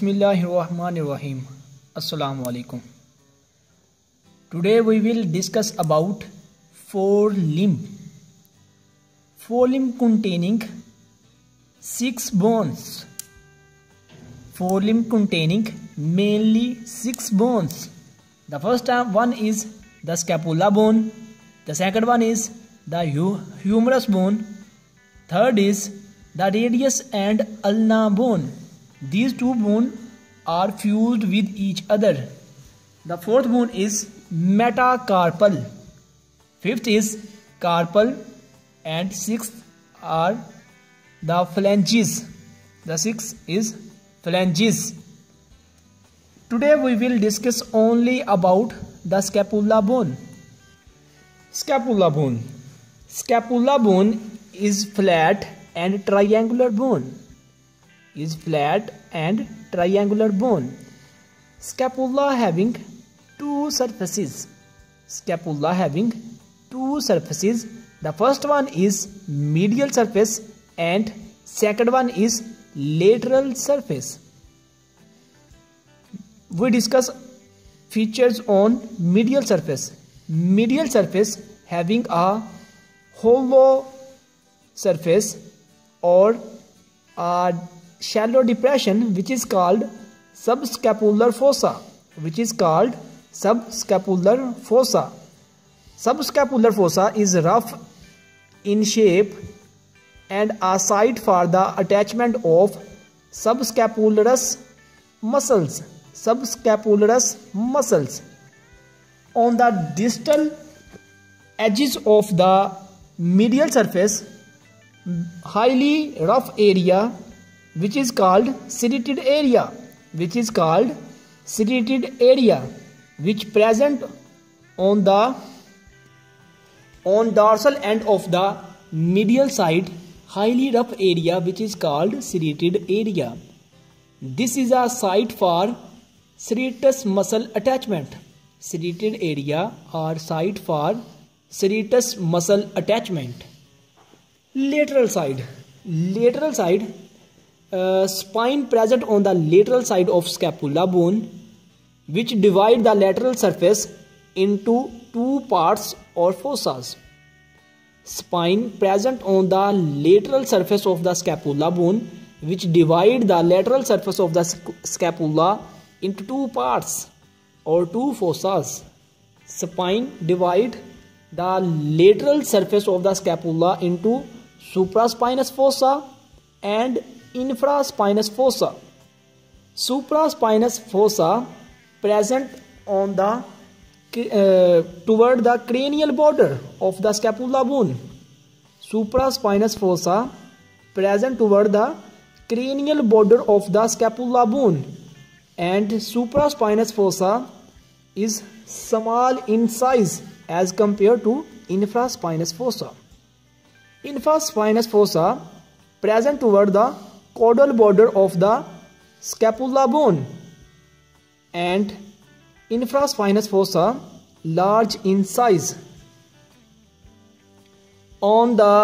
बसमिल्लाम अलकुम today we will discuss about forelimb forelimb containing six bones forelimb containing mainly six bones the first one is the scapula bone the second one is the humerus bone third is the radius and ulna bone These two bones are fused with each other. The fourth bone is metacarpal. Fifth is carpal and sixth are the phalanges. The sixth is phalanges. Today we will discuss only about the scapula bone. Scapula bone. Scapula bone is flat and triangular bone is flat and triangular bone. Scapula having two surfaces. Scapula having two surfaces. The first one is medial surface and second one is lateral surface. We discuss features on medial surface. Medial surface having a hollow surface or a shallow depression which is called subscapular fossa which is called subscapular fossa. Subscapular fossa is rough in shape and a site for the attachment of subscapularis muscles subscapularis muscles. On the distal edges of the medial surface highly rough area which is called serrated area which is called serrated area which present on the on dorsal end of the medial side highly rough area which is called serrated area. This is a site for serratus muscle attachment. Serrated area or site for serratus muscle attachment. Lateral side. Lateral side uh, spine present on the lateral side of scapula bone which divide the lateral surface into two parts or fossas. Spine present on the lateral surface of the scapula bone which divide the lateral surface of the scapula into two parts or two fossas. Spine divide the lateral surface of the scapula into supraspinous fossa and infraspinous fossa supraspinous fossa present on the toward the cranial border of the scapula bone supraspinous fossa present toward the cranial border of the scapula bone and supraspinous fossa is small in size as compare to infraspinous fossa infraspinous fossa present toward the caudal border of the scapula bone and infraspinous fossa large in size. On the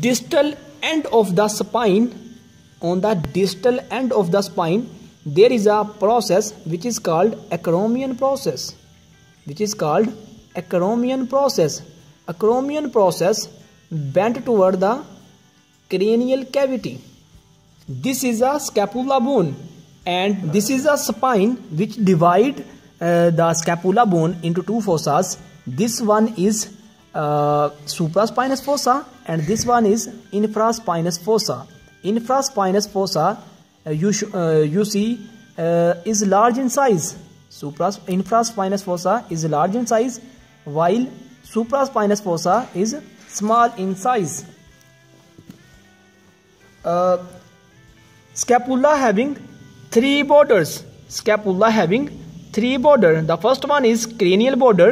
distal end of the spine, on the distal end of the spine, there is a process which is called acromion process, which is called acromion process. Acromion process bent toward the cranial cavity this is a scapula bone and this is a spine which divide uh, the scapula bone into two fossas. This one is uh, supraspinous fossa and this one is infraspinous fossa. Infraspinous fossa uh, you, uh, you see uh, is large in size. Supras infraspinous fossa is large in size while supraspinous fossa is small in size. Uh, scapula having three borders. Scapula having three border. The first one is cranial border.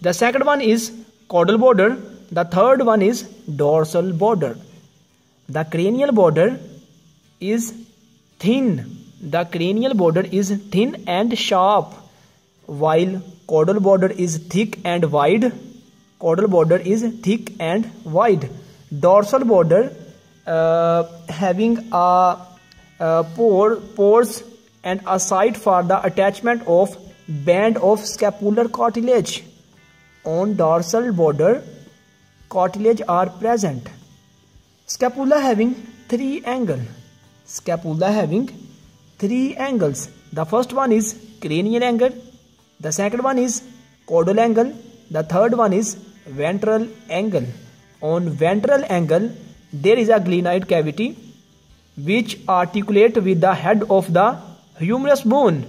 The second one is caudal border. The third one is dorsal border. The cranial border is thin. The cranial border is thin and sharp while caudal border is thick and wide. Caudal border is thick and wide. Dorsal border uh, having a uh, pore, pores and a site for the attachment of band of scapular cartilage. On dorsal border, cartilage are present. Scapula having three angle. Scapula having three angles. The first one is cranial angle. The second one is caudal angle. The third one is ventral angle. On ventral angle, there is a glenoid cavity which articulate with the head of the humerus bone.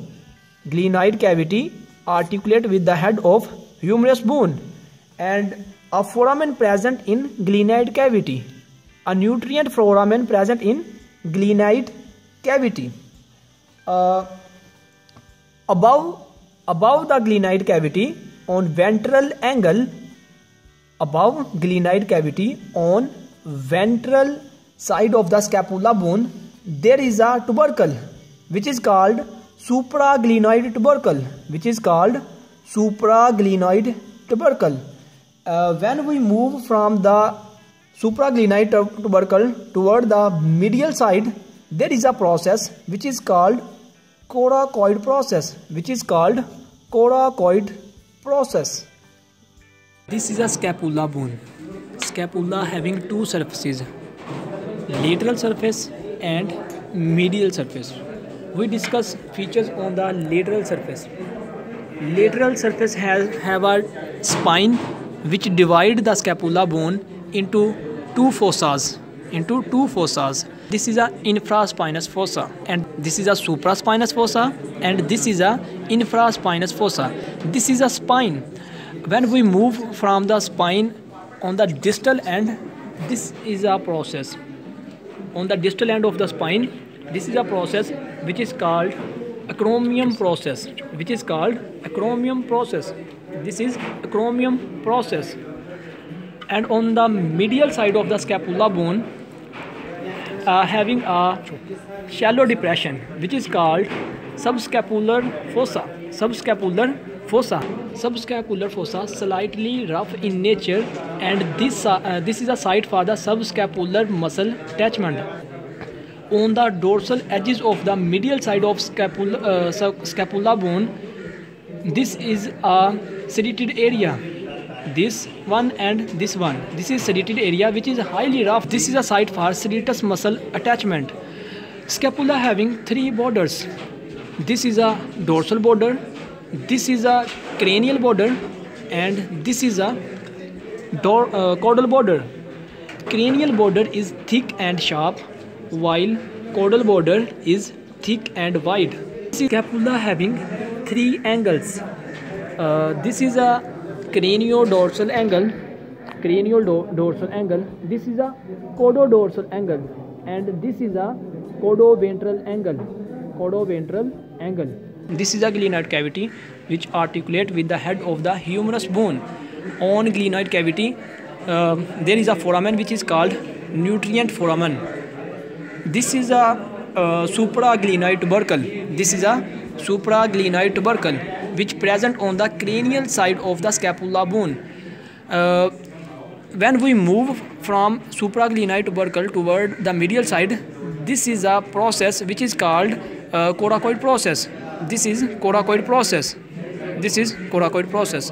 Glenoid cavity articulate with the head of humerus bone and a foramen present in glenoid cavity. A nutrient foramen present in glenoid cavity. Uh, above, above the glenoid cavity on ventral angle above glenoid cavity on ventral side of the scapula bone there is a tubercle which is called supraglenoid tubercle which is called supraglenoid tubercle. Uh, when we move from the supraglenoid tubercle toward the medial side there is a process which is called coracoid process which is called coracoid process. This is a scapula bone. Scapula having two surfaces lateral surface and medial surface. We discuss features on the lateral surface. Lateral surface has have a spine which divide the scapula bone into two fossas into two fossas. This is a infraspinous fossa and this is a supraspinous fossa and this is a infraspinous fossa. This is a spine. When we move from the spine on the distal end this is a process on the distal end of the spine. This is a process which is called acromion process which is called acromion process. This is acromion process. And on the medial side of the scapula bone uh, having a shallow depression which is called subscapular fossa subscapular fossa sub subscapular fossa slightly rough in nature and this this is a site for the sub subscapular muscle attachment on the dorsal edges of the medial side of scapula bone this is अडिटेड area this one and this one this is serrated area which is highly rough this is a site for serratus muscle attachment scapula having three borders this is a dorsal border this is a cranial border and this is a door, uh, caudal border. Cranial border is thick and sharp while caudal border is thick and wide. This is scapula having three angles. Uh, this is a craniodorsal angle cranial dorsal angle. This is a caudodorsal angle and this is a caudoventral angle caudoventral angle this is a glenoid cavity which articulate with the head of the humerus bone. On glenoid cavity, uh, there is a foramen which is called nutrient foramen. This is a uh, supraglenoid tubercle. This is a supraglenoid tubercle which present on the cranial side of the scapula bone. Uh, when we move from supraglenoid tubercle toward the medial side, this is a process which is called uh, coracoid process this is coracoid process. This is coracoid process